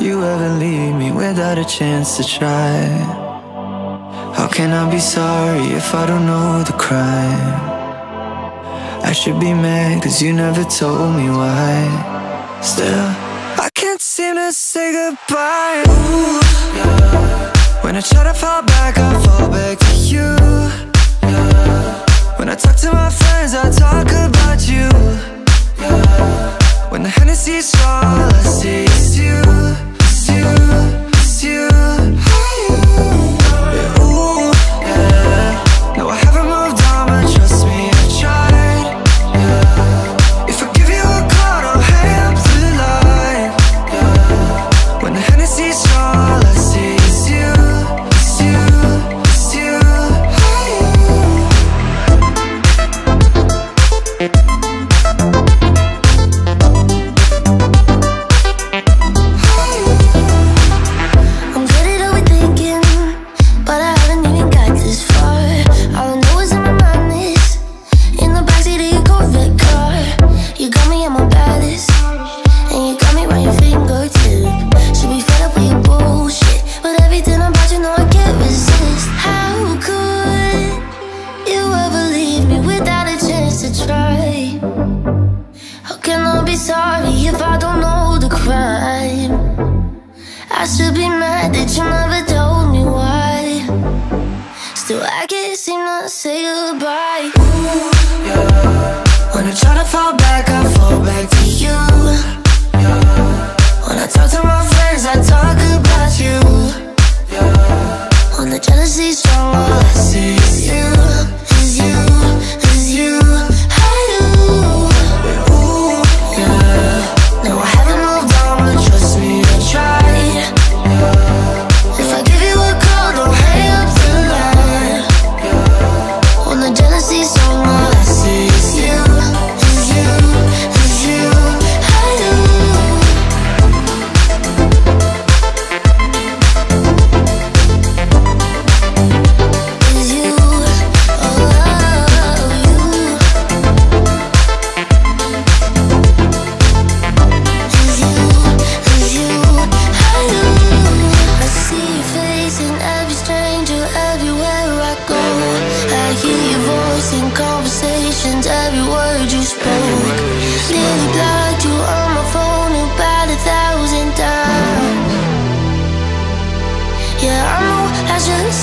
you ever leave me without a chance to try? How can I be sorry if I don't know the crime? I should be mad cause you never told me why Still, I can't seem to say goodbye Ooh, yeah. When I try to fall back, I fall back to you yeah. When I talk to my friends, I talk about you yeah. When the Hennessy's all I see you sorry sorry if I don't know the crime. I should be mad that you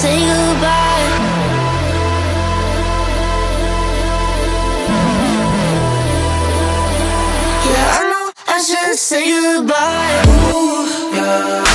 say goodbye. Yeah, I know I should say goodbye. Ooh, yeah.